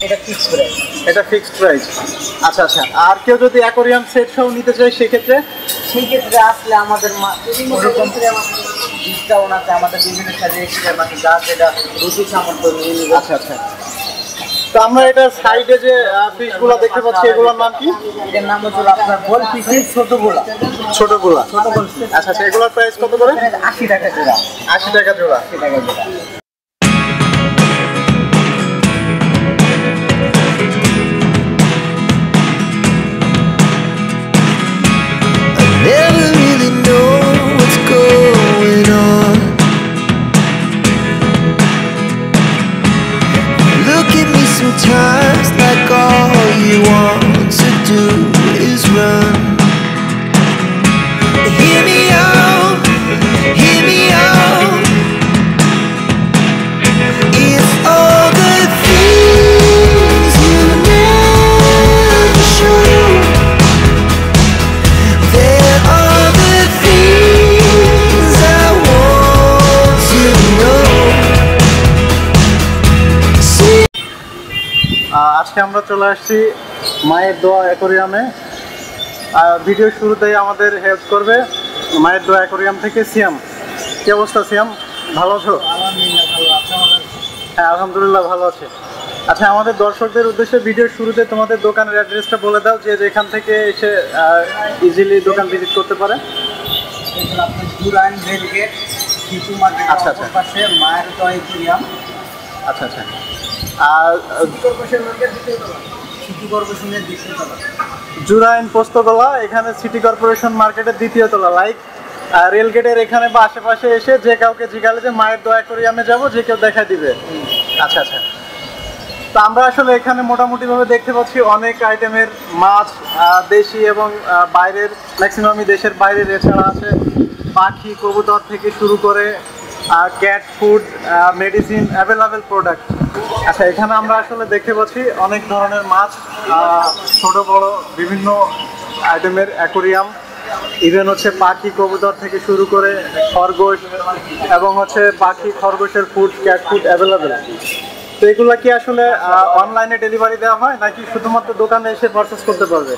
এটা fix price এটা fixed price আচ্ছা আচ্ছা। আর কেউ যদি অ্যাকোরিয়াম সেট সহ নিতে চায় সেক্ষেত্রে? সেই ক্ষেত্রে আসলে আমাদের ওরকম ডিসকাউন্ট আছে। আমাদের বিভিন্ন সাইজের মানে যা যেটা রুচি সামর্থ্য নিয়ে নিবে। আচ্ছা আচ্ছা। তো আমরা এটা সাইডে যে ফিশগুলো দেখতে পাচ্ছি এগুলোর নাম কি? এটার নাম হচ্ছে আপনার ছোটগুলা ছোটগুলা আচ্ছা আচ্ছা এগুলোর প্রাইস কত করে? আশি টাকা জোড়া। আশি টাকা জোড়া। আশি টাকা জোড়া। আজকে আমরা চলে আসছি মায়ের দোয়া অ্যাকোরিয়ামে। ভিডিও শুরুতেই আমাদের হেল্প করবে মায়ের দোয়া অ্যাকোরিয়াম থেকে সিয়াম। কি অবস্থা সিয়াম? ভালো আছো? হ্যাঁ আলহামদুলিল্লাহ ভালো আছে। আচ্ছা আমাদের দর্শকদের উদ্দেশ্যে ভিডিও শুরুতে তোমাদের দোকানের অ্যাড্রেসটা বলে দাও যে যেখান থেকে এসে ইজিলি দোকান ভিজিট করতে পারে। আচ্ছা, আচ্ছা। আচ্ছা আচ্ছা। আর সিটি কর্পোরেশনের জুরাইন পোস্তগোলা এখানে সিটি কর্পোরেশন মার্কেটের দ্বিতীয় তলা। লাইক রেলগেটের এখানে বা আশেপাশে এসে যে কাউকে জিগালে যে মায়ের দয়া করি আমি যাব, যে কেউ দেখা দিবে। আচ্ছা আচ্ছা। তো আমরা আসলে এখানে মোটামুটিভাবে দেখতে পাচ্ছি অনেক আইটেমের মাছ দেশি এবং বাইরের ম্যাক্সিমামই দেশের বাইরের, এছাড়া আছে পাখি, কবুতর থেকে শুরু করে cat food medicine available product আচ্ছা এখানে আমরা আসলে দেখতে পাচ্ছি অনেক ধরনের মাছ ছোট, বড়, বিভিন্ন আইটেমের অ্যাকোরিয়াম ইভেন হচ্ছে পাখি, কবুতর থেকে শুরু করে খরগোশ এবং হচ্ছে পাখি, খরগোশের ফুড ক্যাট ফুড অ্যাভেলেবেল তো এগুলো কি আসলে অনলাইনে ডেলিভারি দেওয়া হয় নাকি শুধুমাত্র দোকানে এসে পারচেস করতে পারবে?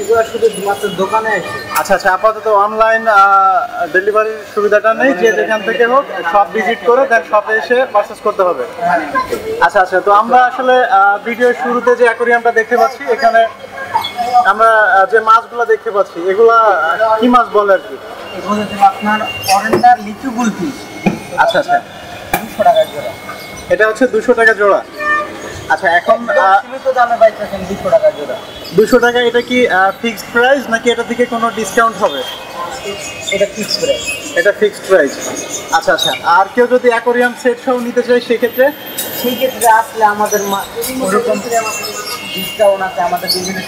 এগুলো শুধু মাত্র দোকানে এসে। আচ্ছা আচ্ছা আপাতত অনলাইন ডেলিভারির সুবিধাটা নেই যে যেখান থেকে হোক শপ ভিজিট করে দেন শপে এসে পারচেস করতে হবে। আচ্ছা আচ্ছা তো আমরা আসলে ভিডিওর শুরুতে যে অ্যাকোরিয়ামটা দেখতে পাচ্ছি এখানে আমরা যে মাছগুলো দেখতে পাচ্ছি এগুলা কি মাছ বলে আর কি? এগুলো আপনার অরেন্ডার লিচু গুলফি। আচ্ছা আচ্ছা। দুশো টাকা জোড়া। এটা হচ্ছে দুশো টাকা জোড়া। আচ্ছা এখন দুশো টাকা জোড়া। দুশো টাকা এটা কি ফিক্সড প্রাইস নাকি এটা থেকে কোনো ডিসকাউন্ট হবে? এটা ফিক্স প্রাইস এটা ফিক্সড প্রাইস আচ্ছা আচ্ছা আর কেউ যদি অ্যাকোরিয়াম সেট সহ নিতে চায় সেক্ষেত্রে? সেই ক্ষেত্রে আসলে আমাদের ওরকম ডিসকাউন্ট আছে আমাদের বিভিন্ন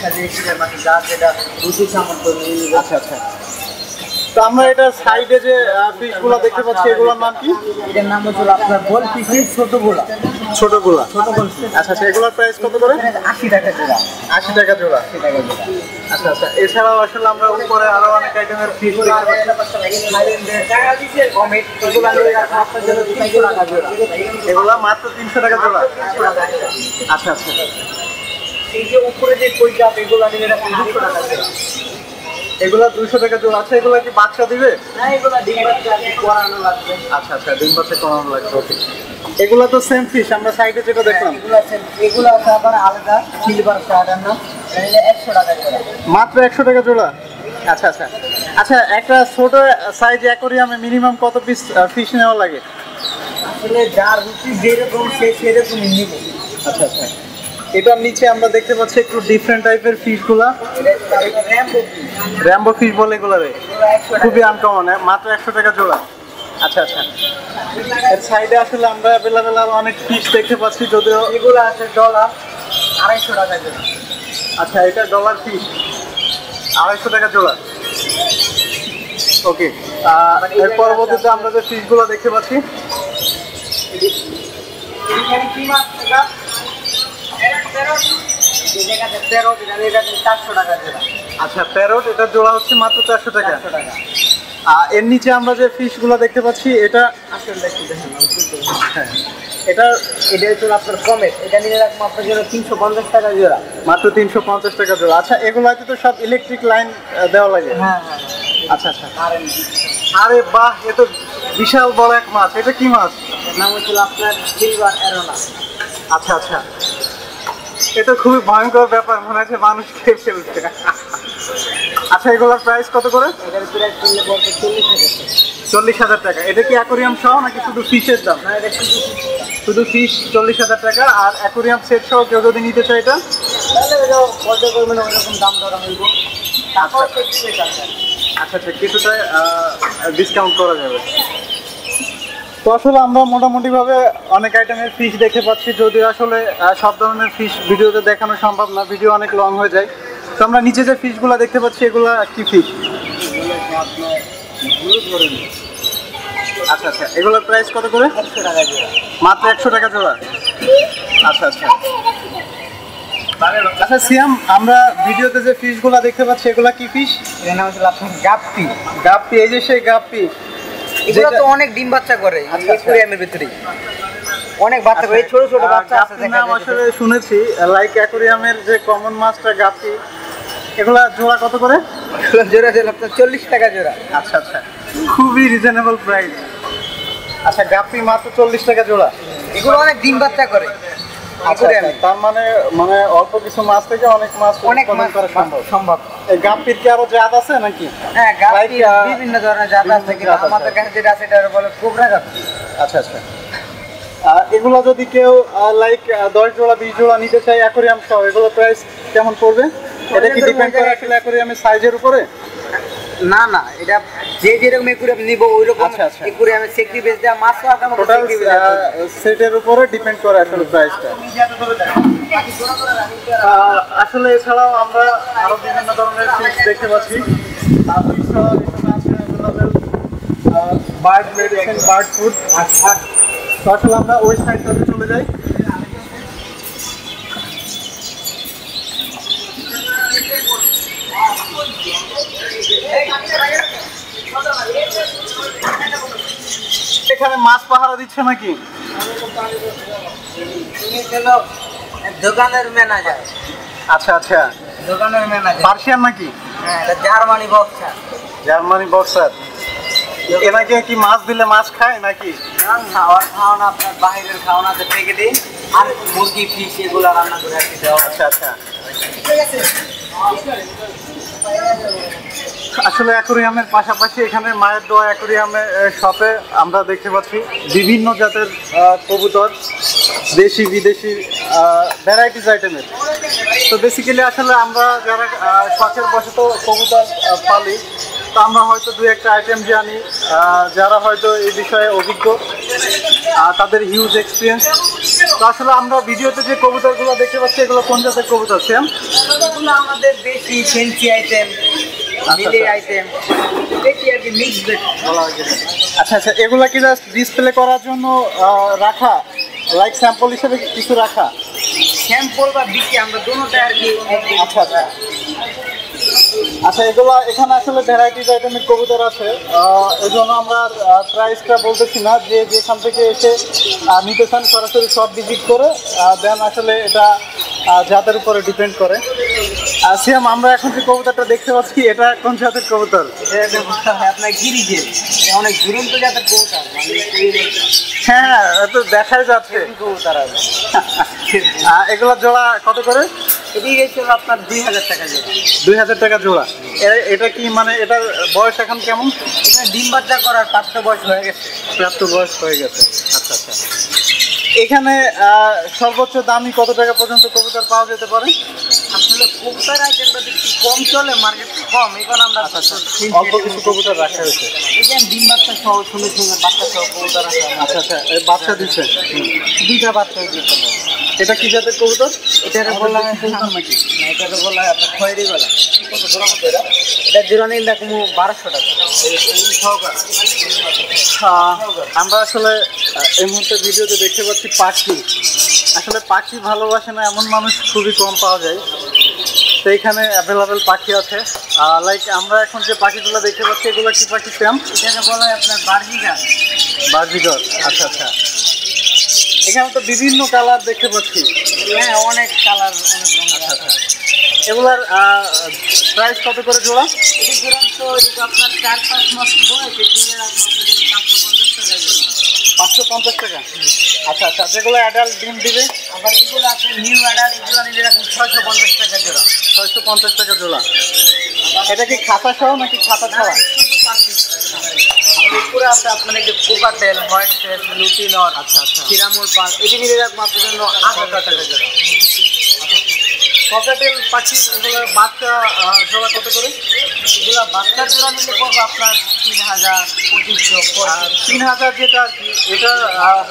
মানে যা যেটা রুচি সামর্থ্য আচ্ছা আচ্ছা। তো আমরা এটা সাইডে যে ফিশগুলো দেখতে পাচ্ছি এগুলোর নাম কি? এটার নাম হচ্ছে আপনার পিসের ছোট আচ্ছা আচ্ছা এগুলোর প্রাইস কত করে? টাকা জোড়া। আশি টাকা জোড়া। আশি টাকা জোড়া। আচ্ছা আচ্ছা এছাড়াও আসলে আমরা উপরে আরও অনেক আইটেমের ফিশ দেখতে পাচ্ছি। এগুলো মাত্র তিনশো টাকা জোড়া। আচ্ছা আচ্ছা। এই যে উপরে যে কই কাপ এগুলো টাকা জোড়া। এগুলো দুশো টাকা জোড়া আচ্ছা এগুলো কি বাচ্চা দিবে? হ্যাঁ এগুলো ডিম বাচ্চা আছে, করানো লাগবে। আচ্ছা আচ্ছা ডিম বাচ্চা কমানো লাগবে ওকে এগুলো তো সেম ফিশ আমরা সাইডে যেটা দেখলাম। এগুলো আবার আলাদা সিলভার শার্টার নাম। একশো টাকা জোড়া। মাত্র একশো টাকা জোড়া? আচ্ছা আচ্ছা। আচ্ছা একটা ছোট সাইজ অ্যাকোরিয়ামে মিনিমাম কত পিস ফিশ নেওয়া লাগে? আসলে যার রুচি যেরকম সে সেরকমই নিব। আচ্ছা আচ্ছা। এটার নিচে আমরা দেখতে পাচ্ছি একটু ডিফারেন্ট টাইপের ফিশগুলা। র্যাম্বো ফিশ বলে এগুলো রে খুবই আনকমন মাত্র একশো টাকা জোড়া। আচ্ছা আচ্ছা। এর সাইডে আসলে আমরা অ্যাভেলেবেল আর অনেক ফিশ দেখতে পাচ্ছি, যদিও এগুলো আছে ডলার আড়াইশো টাকা জোড়া। আচ্ছা এটা ডলার ফিশ আড়াইশো টাকা জোড়া। ওকে এর পরবর্তীতে আমরা যে ফিশগুলো দেখতে পাচ্ছি। আচ্ছা প্যারট এটা জোড়া হচ্ছে মাত্র চারশো টাকা। আর এর নিচে আমরা যে ফিশগুলো দেখতে পাচ্ছি এটা। হ্যাঁ। এটা এটা হচ্ছে আপনার কমেট এটা নিয়ে রাখব আপনার জন্য তিনশো পঞ্চাশ টাকা জোড়া। মাত্র তিনশো পঞ্চাশ টাকা জোড়া। আচ্ছা এগুলাতে তো সব ইলেকট্রিক লাইন দেওয়া লাগে। হ্যাঁ হ্যাঁ আচ্ছা আচ্ছা। আরে বাহ এ তো বিশাল বড় এক মাছ। এটা কি মাছ? নাম হচ্ছিল আপনার সিলভার অ্যারোনা আচ্ছা আচ্ছা। এটা খুবই ভয়ঙ্কর ব্যাপার, মনে হচ্ছে মানুষ খেয়ে ফেলছে আচ্ছা এগুলোর প্রাইস কত করে? চল্লিশ হাজার টাকা। এটা কি অ্যাকোরিয়াম সহ নাকি শুধু ফিশের দাম? শুধু ফিশ চল্লিশ হাজার টাকা, আর অ্যাকোরিয়াম সেট সহ কেউ যদি নিতে চায় এটা? দাম আছে। আচ্ছা আচ্ছা কিছুটা ডিসকাউন্ট করা যাবে। তো আসলে আমরা মোটামুটিভাবে অনেক আইটেমের ফিশ দেখতে পাচ্ছি যদিও আসলে সব ধরনের ফিশ ভিডিওতে দেখানো সম্ভব না ভিডিও অনেক লং হয়ে যায়। তো আমরা নিচে যে ফিশগুলো দেখতে পাচ্ছি এগুলো কি ফিশ ধরে নিন আচ্ছা আচ্ছা এগুলোর প্রাইস কত করে? মাত্র একশো টাকা জোড়া। আচ্ছা আচ্ছা। আচ্ছা সিয়াম আমরা ভিডিওতে যে ফিশগুলো দেখতে পাচ্ছি এগুলা কি ফিশ এর নাম হচ্ছে আপনার গাপ্পি। গাপ্পি এই যে সেই গাপ্পি। এগুলো তো অনেক ডিম বাচ্চা করে অ্যাকুরিয়ামের আচ্ছা। একুরিয়ামের ভিতরে অনেক বাচ্চা করে এই ছোট ছোট বাচ্চা আছে নাম আসলে শুনেছি লাইক অ্যাকুরিয়ামের যে কমন মাছটা গাপি এগুলা জোড়া কত করে? জোড়া জোড়া যে আপনার চল্লিশ টাকা জোড়া। আচ্ছা আচ্ছা। খুবই রিজনেবল প্রাইস আচ্ছা গাপ্পি মাত্র চল্লিশ টাকা জোড়া। এগুলো অনেক ডিম বাচ্চা করে। আচ্ছা আচ্ছা। তার মানে মানে অল্প কিছু মাছ থেকে অনেক মাছ অনেক মাছ করা সম্ভব। সম্ভব। গাপ্পির কি আরও জাত আছে নাকি? হ্যাঁ গাপ্পি বিভিন্ন ধরনের জাত আছে কিন্তু আমাদের কাছে যেটা আছে এটা বলে কোবরা গাপ্পি। আচ্ছা আচ্ছা। এগুলো যদি কেউ লাইক দশ জোড়া বিশ জোড়া নিতে চায় অ্যাকোরিয়াম সহ এগুলো প্রাইস কেমন পড়বে? এটা কি ডিপেন্ড করে আসলে অ্যাকোরিয়ামের সাইজের উপরে? না না এটা যে যেরকম একুরিয়াম নিব ওই রকম। একুরিয়ামে সেকটি বেচ দেওয়া মাছ আমাদের টোটাল সেটের উপরে ডিপেন্ড করে আসলে প্রাইসটা আসলে এছাড়াও আমরা আরও বিভিন্ন ধরনের ফিশ দেখতে পাচ্ছি। বার্ড মেডিসিন বার্ড ফুড আসলে আমরা ওই সাইডটাতে চলে যাই। এখানে মাছ পাহারা দিচ্ছে নাকি? দোকানের ম্যানেজার আচ্ছা আচ্ছা। দোকানের ম্যানেজার পার্সিয়ান নাকি? হ্যাঁ এটা জার্মানি বক্সা জার্মানি বক্সার এনাকে কি মাছ দিলে মাছ খায় নাকি? খাওয়ার খাওয়ানো আপনার বাইরের খাওয়ানো আছে থেকে দিন আর মুরগি ফিশ এগুলো রান্না করে হয়। আচ্ছা আচ্ছা। আসলে অ্যাকোরিয়ামের পাশাপাশি এখানে মায়ের দোয়া অ্যাকোরিয়ামের শপে আমরা দেখতে পাচ্ছি বিভিন্ন জাতের কবুতর, দেশি, বিদেশি ভ্যারাইটিস আইটেমের তো বেসিক্যালি আসলে আমরা যারা শখের তো কবুতর পালি, তো আমরা হয়তো দু একটা আইটেম জানি। যারা হয়তো এই বিষয়ে অভিজ্ঞ তাদের হিউজ এক্সপিরিয়েন্স তো আসলে আমরা ভিডিওতে যে কবুতরগুলো দেখতে পাচ্ছি, এগুলো কোন জাতের কবুতর সেম আমাদের বেশি ফেন্সি আইটেম মিলি আচ্ছা। আইটেম বেশি আর কি মিক্স বলা হয় আচ্ছা আচ্ছা এগুলা কি জাস্ট ডিসপ্লে করার জন্য রাখা? লাইক স্যাম্পল হিসেবে কিছু রাখা? স্যাম্পল বা বিক্রি আমরা দুটোটা আর কি আচ্ছা আচ্ছা। আচ্ছা এগুলো এখানে আসলে ভ্যারাইটিস আইটেমের কবুতর আছে। এই জন্য আমরা প্রাইসটা বলতেছি না যে যেখান থেকে এসে নিতে চান সরাসরি সব ভিজিট করে দেন আসলে এটা জাতের উপরে ডিপেন্ড করে। আর সিয়াম আমরা এখন যে কবুতরটা দেখতে পাচ্ছি এটা কোন জাতের কবুতর? আপনার অনেক দুরন্ত জাতের কবুতর মানে হ্যাঁ হ্যাঁ তো দেখাই যাচ্ছে। কবুতর এগুলা জোড়া কত করে? আপনার দুই হাজার টাকা জোড়া। দুই হাজার টাকা জোড়া। এটা কি মানে এটার বয়স এখন কেমন? এটা ডিম বাচ্চা করার প্রাপ্ত বয়স হয়ে গেছে। প্রাপ্ত বয়স হয়ে গেছে। আচ্ছা আচ্ছা। এখানে সর্বোচ্চ দামি কত টাকা পর্যন্ত কবুতর পাওয়া যেতে পারে? আসলে কবুতর আইটেমটা একটু কম চলে মার্কেট কম এখন আমরা অল্প কিছু কবুতর রাখা হয়েছে। এখানে ডিম বাচ্চা সহ সুন্দর সুন্দর বাচ্চা সহ কবুতর রাখা আচ্ছা আচ্ছা বাচ্চা দিচ্ছে? দুইটা বাচ্চা দিতে এটা কি জাতের কবুতর? এটা বললাম নাকি? বলা হয় আপনার খয়েরি গলা। কত জোড়া কত এটা? এটা জোড়া নিলে দেখো বারোশো টাকা। সহকার আহ, আমরা আসলে এই মুহূর্তে ভিডিওতে দেখতে পাচ্ছি পাখি। আসলে পাখি ভালোবাসে না এমন মানুষ খুবই কম পাওয়া যায়। তো এখানে অ্যাভেলেবেল পাখি আছে। লাইক আমরা এখন যে পাখিগুলো দেখতে পাচ্ছি এগুলো কি পাখি স্যাম এটাকে বলা হয় আপনার বার্জিকা বাজিগর আচ্ছা আচ্ছা। এখানে তো বিভিন্ন কালার দেখতে পাচ্ছি। হ্যাঁ অনেক কালার অনেক রঙ আছে এগুলার প্রাইস কত করে জোড়া? এটি দুরন্ত এটা আপনার চার পাঁচ মাস বয়সে পাঁচশো পঞ্চাশ টাকা আচ্ছা আচ্ছা যেগুলো অ্যাডাল্ট ডিম দিবে? আবার এগুলো আছে নিউ অ্যাডাল এগুলো নিলে এরকম ছয়শো পঞ্চাশ টাকা জোড়া। ছয়শো পঞ্চাশ টাকা জোড়া। এটা কি খাতা সহ নাকি খাতা ছাড়া? উপরে আছে আপনার যে কোকাটেল হোয়াইট টেল লুটিনর আচ্ছা আচ্ছা। হিরামুল পাল এটি নিলে এরকম আপনার জন্য আট হাজার টাকা জোড়া। পকেটেল পাখি এগুলো বাচ্চা জোড়া কত করে। এগুলো বাচ্চার জোড়া নিলে পড়বে আপনার তিন হাজার পঁচিশশো আর তিন হাজার যেটা আর কি এটা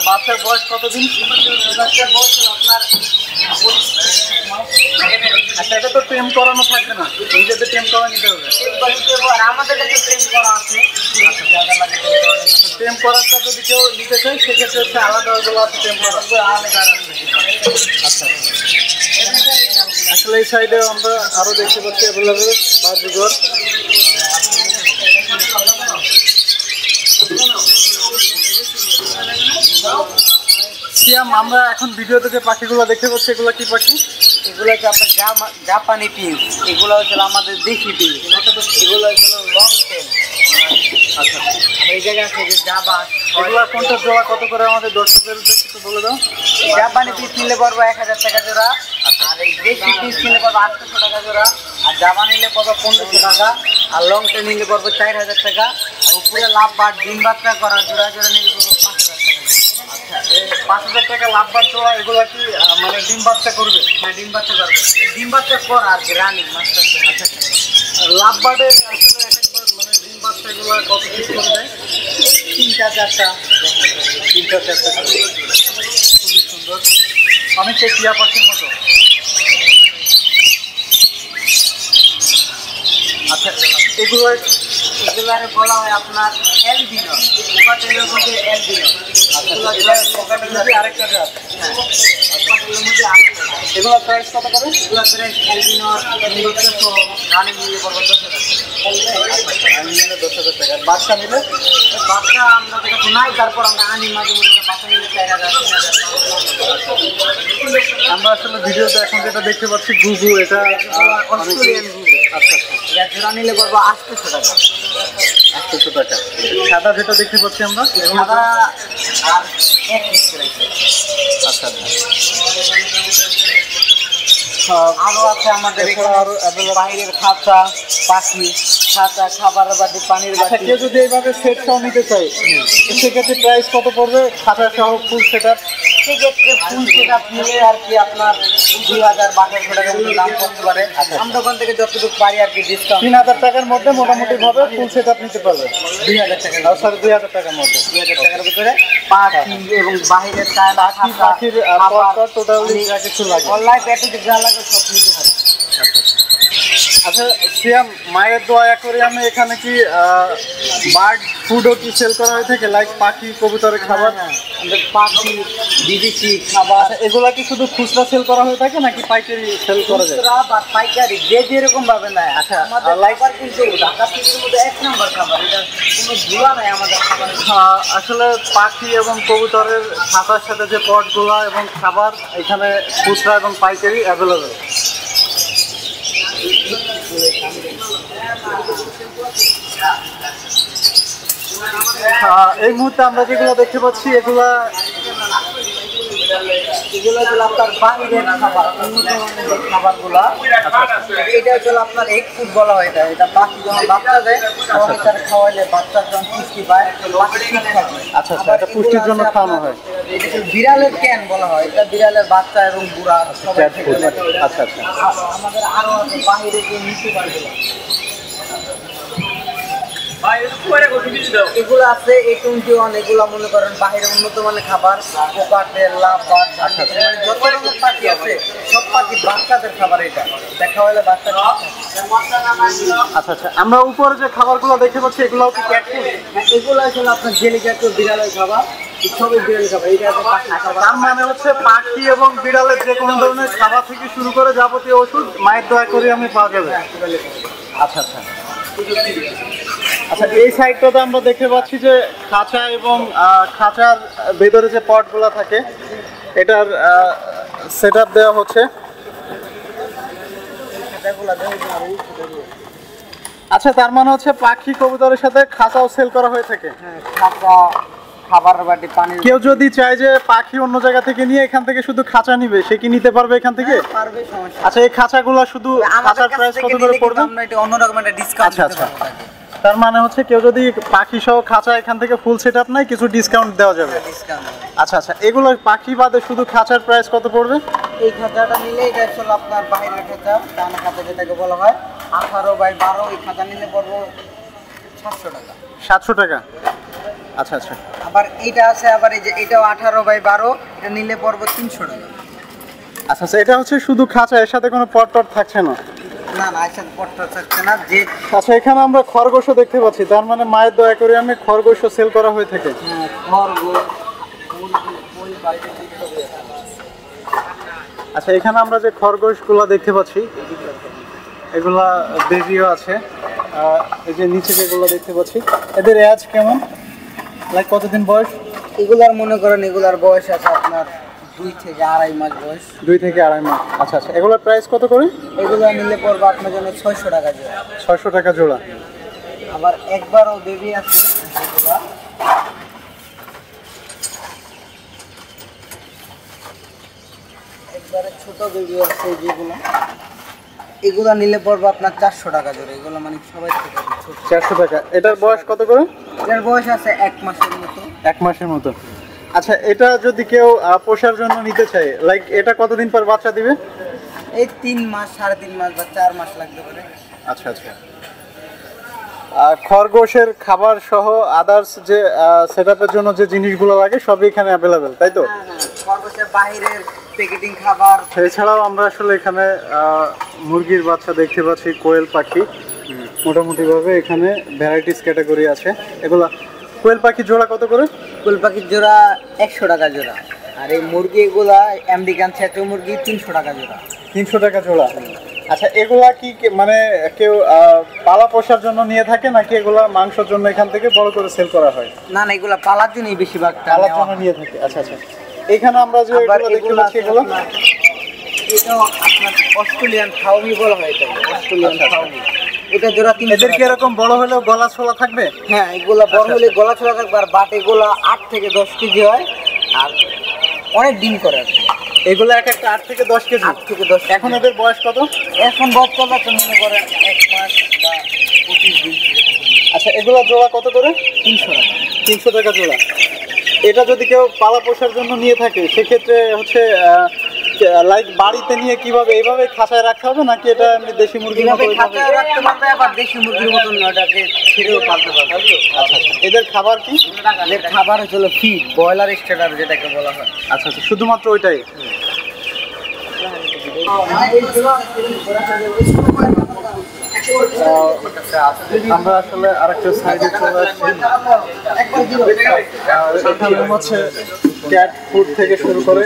বাচ্চার বয়স কতদিন? বাচ্চার বয়স আপনার আচ্ছা এটা তো টেম করানো থাকবে না নিজেদের টেম করা নিতে হবে। আর আমাদের কাছে প্রেম করা আছে। প্রেম। করারটা যদি কেউ নিতে চায় সেক্ষেত্রে হচ্ছে আলাদা আছে টেম করা আলাদা। আচ্ছা। আসলে এই সাইডে আমরা আরও দেখতে পাচ্ছি অ্যাভেলেবেল বাজিগর সিয়াম আমরা এখন ভিডিওতে যে পাখিগুলো দেখতে পাচ্ছি। এগুলো কি পাখি? এগুলো হচ্ছে আপনার জাপানি পিস এগুলো হচ্ছে আমাদের দেশি পিস এগুলো হচ্ছে লং টেল আচ্ছা। আর এই জায়গায় আছে যে জাবা। এগুলো কোনটা জোড়া কত করে আমাদের দর্শকদের একটু বলে দাও। জাপানি পিস নিলে পড়ব এক হাজার টাকা জোড়া। দেশি পিস নিলে পড়ব আটশোশো টাকা জোড়া আর জামা নিলে পড়ব পনেরোশো টাকা, আর লং টেল নিলে পড়ব চার হাজার টাকা, আর উপরে লাভ বার ডিম বাচ্চা করা, জোড়া জোড়া নিলে পড়ব পাঁচ হাজার টাকা আচ্ছা পাঁচ হাজার টাকা লাভবার জোড়া, এগুলো কি মানে ডিম বাচ্চা করবে? হ্যাঁ ডিম বাচ্চা করবে। ডিম বাচ্চা করা আর কি রানিং মাস্টার আচ্ছা এক একবার মানে ডিম এগুলো কত পিস করে দেয়? তিনটা চারটা। তিনটা চারটা খুবই সুন্দর। অনেকটা টিয়া পাখির মতো আচ্ছা এগুলো এগুলারে বলা হয় আপনার এলবিনো কোকাটেলের মধ্যে এলবিনো এগুলো আরেকটা আছে। এগুলো প্রাইস কত করে এগুলো প্রায় এলবিনো নিজস্ব রানিং নিলে পড়বে দশ হাজার আমি নিলে দশ হাজার টাকা। বাচ্চা নিলে? বাচ্চা আমরা নাই তারপর আমরা আনি মাঝে মধ্যে বাচ্চা নিলে চার হাজার আমরা আসলে ভিডিওতে এখন যেটা দেখতে পাচ্ছি গুগু এটা অস্ট্রেলিয়ান। আচ্ছা আচ্ছা। এটা জোড়া নিলে পড়ব আটশোশো টাকা। আটশোশো টাকা। সাদা যেটা দেখতে পাচ্ছি আমরা সাদা আর এক আচ্ছা আচ্ছা। আছে আমাদের বাইরের খাঁচা পাখি বাটি পানির আচ্ছা বাটি। কেউ যদি এইভাবে সেট সহ নিতে চাই সেক্ষেত্রে প্রাইস কত পড়বে? খাতা সহ ফুল সেট আপ সেক্ষেত্রে ফুল সেটা নিলে আর কি আপনার দুই হাজার বারোশো টাকা দাম পারে। আমরা ওখান থেকে যতটুকু পারি আর কি ডিসকাউন্ট তিন হাজার টাকার মধ্যে মোটামুটি ভাবে ফুল সেট আপ নিতে পারবে দুই হাজার টাকা আর সরি দুই হাজার টাকার মধ্যে। দুই হাজার টাকার ভিতরে পাখি এবং বাহিরের চায়না পাখি পাখির পটটা টোটালি কিছু লাগে। অনলাইন প্যাকেজে যা লাগে সব নিতে পারে আচ্ছা সিয়াম মায়ের দোয়া অ্যাকোরিয়ামে এখানে কি বার্ড ফুডও কি সেল করা হয়ে থাকে? লাইক পাখি কবুতরের খাবার? পাখি বিদেশি খাবার। আচ্ছা এগুলা কি শুধু খুচরা সেল করা হয়ে থাকে নাকি পাইকারি সেল করা যায়? খুচরা বা পাইকারি যে যেরকম ভাবে নেয়। আচ্ছা, আমাদের আর কিন্তু ঢাকা সিটির মধ্যে এক নম্বর খাবার এটা কোনো ধুলা নাই আমাদের খাবার আসলে পাখি এবং কবুতরের খাতার সাথে যে পটগুলা এবং খাবার এখানে খুচরা এবং পাইকারি অ্যাভেলেবেল এই মুহূর্তে আমরা যেগুলো দেখতে পাচ্ছি এগুলা এগুলো হলো আপনার খাবার উন্নত মানের খাবারগুলা। এটা হলো আপনার এক ফুড বলা হয় এটা। এটা যখন বাচ্চা দেয় তখন এটার খাওয়াইলে বাচ্চা যখন পুষ্টি পায় থাকে আচ্ছা আচ্ছা এটা পুষ্টির জন্য খাওয়ানো হয়। এটাকে বিড়ালের ক্যান বলা হয়। এটা বিড়ালের বাচ্চা এবং বুড়া সবাই খেতে পারে। আচ্ছা আচ্ছা। আমাদের আরও আছে যে এগুলো আছে এই এগুলো মনে করেন উন্নত মানের খাবার বাদ আচ্ছা, আচ্ছা। মানে যত রকমের পাখি আছে সব পাখি বাচ্চাদের খাবার এটা। দেখা হলে বাচ্চা আচ্ছা আচ্ছা। আমরা উপরে যে খাবারগুলো দেখতে পাচ্ছি এগুলোও কি ক্যাট এগুলো আসলে আপনার জেলি জাতীয় বিড়ালের খাবার। তার মানে হচ্ছে পাখি এবং বিড়ালের যে কোনো ধরনের খাবার থেকে শুরু করে যাবতীয় ওষুধ মায়ের দয়া করে আমি পাওয়া যাবে। আচ্ছা আচ্ছা। আচ্ছা এই সাইডটাতে আমরা দেখতে পাচ্ছি যে খাঁচা এবং খাঁচার ভেতরে যে পটগুলো থাকে এটার সেট দেওয়া হচ্ছে। আচ্ছা তার মানে হচ্ছে পাখি কবুতরের সাথে খাঁচাও সেল করা হয়ে থাকে? হ্যাঁ খাতা খাবার বাটি পানি কেউ যদি চায় যে পাখি অন্য জায়গা থেকে নিয়ে এখান থেকে শুধু খাঁচা নিবে সে কি নিতে পারবে এখান থেকে? পারবে সমস্যা আচ্ছা এই খাঁচাগুলো শুধু খাঁচার প্রাইস কত করে পড়বে? আমরা এটা অন্যরকম একটা ডিসকাউন্ট আচ্ছা, আচ্ছা। তার মানে হচ্ছে কেউ যদি পাখি সহ খাঁচা এখান থেকে ফুল সেট আপ নেয় কিছু ডিসকাউন্ট দেওয়া যাবে। ডিসকাউন্ট আচ্ছা আচ্ছা এগুলো পাখি বাদে শুধু খাঁচার প্রাইস কত পড়বে? এই খাঁচাটা নিলে এটা আসলে আপনার বাইরের খাঁচা ডানা খাতা যেটাকে বলা হয় আঠারো বাই বারো এই খাঁচা নিলে পড়ব সাতশো টাকা। সাতশো টাকা? আচ্ছা আচ্ছা। আবার এইটা আছে আবার এই যে এটাও আঠারো বাই বারো এটা নিলে পড়ব তিনশো টাকা। আচ্ছা আচ্ছা এটা হচ্ছে শুধু খাঁচা এর সাথে কোনো পট টট থাকছে না? না না একসাথে পটটা থাকছে না যে আচ্ছা এখানে আমরা খরগোশও দেখতে পাচ্ছি। তার মানে মায়ের দয়া করে আমি খরগোশও সেল করা হয়ে থাকে। হ্যাঁ, খরগোশ। আচ্ছা এখানে আমরা যে খরগোশগুলো দেখতে পাচ্ছি এগুলা বেবিও আছে। এই যে নিচে যেগুলো দেখতে পাচ্ছি এদের এজ কেমন? লাইক কতদিন বয়স? এগুলার মনে করেন এগুলার বয়স আছে আপনার দুই থেকে আড়াই মাস বয়স। দুই থেকে আড়াই মাস। আচ্ছা আচ্ছা। এগুলোর প্রাইস কত করে? এগুলো নিলে পড়বে আপনার জন্য ছয়শো টাকা জোড়া। ছয়শো টাকা জোড়া। আবার একবারও বেবি আছে একবারে ছোট বেবি আছে যেগুলো। এগুলো নিলে পড়বে আপনার চারশো টাকা জোড়া। এগুলো মানে সবাই থেকে চারশো টাকা। এটার বয়স কত করে? এর বয়স আছে এক মাসের মতো। এক মাসের মতো। আচ্ছা এটা যদি কেউ পোষার জন্য নিতে চায় লাইক এটা কতদিন পর বাচ্চা দিবে? এই তিন মাস সাড়ে তিন মাস বা চার মাস লাগতে পারে। আচ্ছা আচ্ছা। আর খরগোশের খাবার সহ আদার্স যে সেট জন্য যে জিনিসগুলো লাগে সবই এখানে অ্যাভেলেবেল তাই তো? হ্যাঁ হ্যাঁ খরগোশের বাইরের প্যাকেটিং খাবার। এছাড়াও আমরা আসলে এখানে মুরগির বাচ্চা দেখতে পাচ্ছি কোয়েল পাখি। মোটামুটিভাবে এখানে ভ্যারাইটিস ক্যাটাগরি আছে। এগুলা কোয়েল পাখি জোড়া কত করে? কুল পাখির জোড়া একশো টাকা জোড়া। আর এই মুরগি এগুলা আমেরিকান ছেঁচো মুরগি তিনশো টাকা জোড়া। তিনশো টাকা জোড়া। আচ্ছা এগুলা কি মানে কেউ পালা পোষার জন্য নিয়ে থাকে নাকি এগুলা মাংসের জন্য এখান থেকে বড় করে সেল করা হয়? না না এগুলা পালার জন্যই বেশিরভাগ পালার জন্য নিয়ে থাকে আচ্ছা আচ্ছা। এখানে আমরা যে এগুলো দেখতে পাচ্ছি এগুলো? এটাও আপনার অস্ট্রেলিয়ান খাউমি বলা হয় এটা অস্ট্রেলিয়ান। খাউমি এটা জোড়া তিন এদের কি এরকম বড় হলেও গলা ছোলা থাকবে? হ্যাঁ এগুলা বড় আচ্ছা, হলে গলা ছোড়া থাকবে আর বাট এগুলা আট থেকে দশ কেজি হয়। আর অনেক ডিম করে আর কি। এগুলো এক একটা আট থেকে দশ কেজি? আট থেকে দশ এখন এদের বয়স কত? এখন বাচ্চা বাচ্চা মনে করেন এক মাস বা পঁচিশ দিন। আচ্ছা এগুলো জোড়া কত করে? তিনশো টাকা। তিনশো টাকা জোড়া। এটা যদি কেউ পালা পোষার জন্য নিয়ে থাকে সেক্ষেত্রে হচ্ছে লাইক বাড়িতে নিয়ে কীভাবে এইভাবে খাঁচায় রাখতে হবে নাকি এটা এমনি দেশি মুরগির মতো খাঁচায় রাখতে পারবে আবার দেশি মুরগির মতন ওটাকে ছেড়েও পালতে পারবে। আচ্ছা আচ্ছা। এদের খাবার কি? এর খাবার হচ্ছে ফিড ব্রয়লার স্টেটার যেটাকে বলা হয়। আচ্ছা আচ্ছা শুধুমাত্র ওইটাই? আমরা আসলে আরেকটা সাইডে চলে আসছি এখানে হচ্ছে ক্যাট ফুড থেকে শুরু করে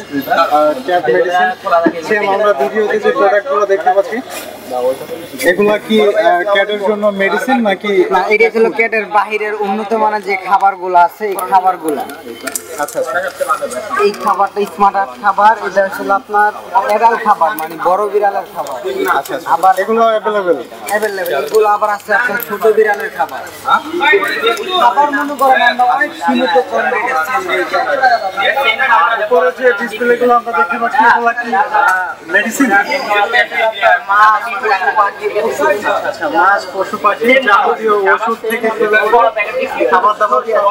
ক্যাট মেডিসিন সেম আমরা ভিডিওতে যে প্রোডাক্টগুলো দেখতে পাচ্ছি। এগুলা কি ক্যাটের জন্য মেডিসিন নাকি না, এটা হলো ক্যাটের বাহিরের উন্নত মানের যে খাবারগুলো আছে, এই খাবারগুলো। আচ্ছা আচ্ছা। এই খাবারটা স্মার্ট খাবার এটা আসলে আপনার এডাল খাবার মানে বড় বিড়ালের খাবার। আচ্ছা আচ্ছা। আবার এগুলো অ্যাভেলেবেল অ্যাভেলেবেল এগুলো আবার আছে আপনার ছোট বিড়ালের খাবার। খাবার মনে করেন আমরা অনেক সীমিত কম উপরে যে ডিসপ্লেগুলো আমরা দেখতে পাচ্ছি এগুলো কি মেডিসিন মাছ পশু পাখি মাছ পশু পাখি যাবতীয় ওষুধ থেকে খাবার দাবার সব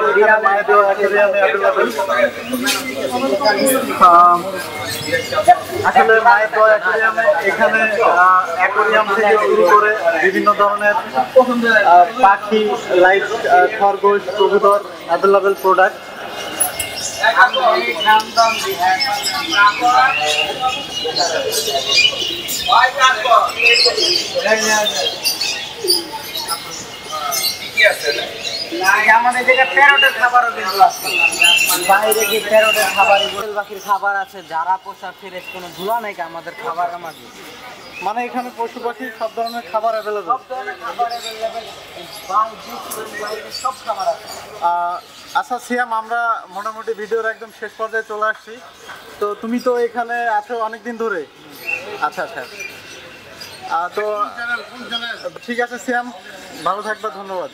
মায়ের দেওয়া অ্যাভেলেবেল আসলে মায়ের দেওয়া অ্যাকোয়ারিয়ামে এখানে অ্যাকোয়ারিয়াম থেকে শুরু করে বিভিন্ন ধরনের পাখি, লাইট খরগোশ, কবুতর অ্যাভেলেবেল প্রোডাক্ট যে আমাদের জায়গায় প্যারোটের খাবারও কিন্তু আছে। বাইরে যে প্যারোটের খাবার গোল পাখির খাবার আছে যারা পোষা ফ্রেশ কোনো ধুলা নেই আমাদের খাবারের মাঝে মানে এখানে পশু পাখির সব ধরনের খাবার অ্যাভেলেবেল সব ধরনের খাবার অ্যাভেলেবেল সব খাবার আছে। আচ্ছা সিয়াম আমরা মোটামুটি ভিডিওর একদম শেষ পর্যায়ে চলে আসছি। তো তুমি তো এখানে আছো অনেক দিন ধরে। আচ্ছা আচ্ছা। আহ, তো ঠিক আছে সিয়াম ভালো থাকবে ধন্যবাদ।